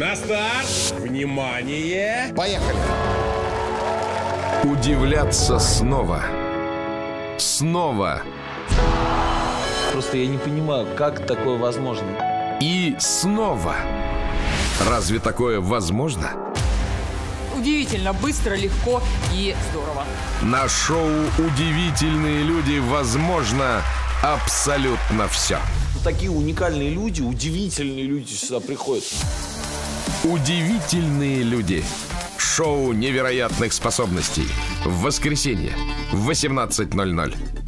На старт! Внимание! Поехали! Удивляться снова. Снова. Просто я не понимаю, как такое возможно. И снова. Разве такое возможно? Удивительно быстро, легко и здорово. На шоу «Удивительные люди» возможно абсолютно все. Такие уникальные люди, удивительные люди сюда приходят. Удивительные люди. Шоу невероятных способностей. В воскресенье в 18.00.